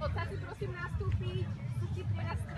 Poďte si prosím nastúpiť, sútipne na.